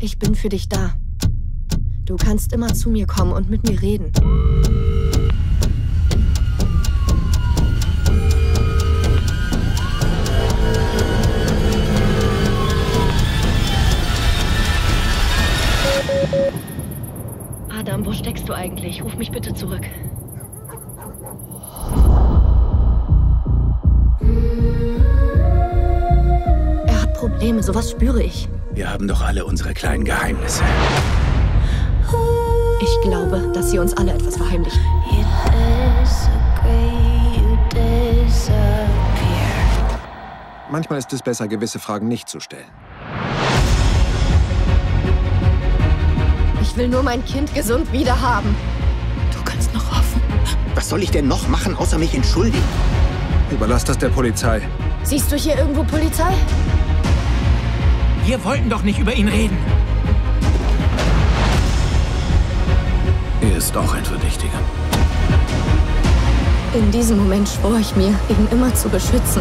Ich bin für dich da. Du kannst immer zu mir kommen und mit mir reden. Adam, wo steckst du eigentlich? Ruf mich bitte zurück. Er hat Probleme, sowas spüre ich. Wir haben doch alle unsere kleinen Geheimnisse. Ich glaube, dass sie uns alle etwas verheimlichen. Manchmal ist es besser, gewisse Fragen nicht zu stellen. Ich will nur mein Kind gesund wiederhaben. Du kannst noch hoffen. Was soll ich denn noch machen, außer mich entschuldigen? Überlass das der Polizei. Siehst du hier irgendwo Polizei? Wir wollten doch nicht über ihn reden. Er ist auch ein Verdächtiger. In diesem Moment schwor ich mir, ihn immer zu beschützen.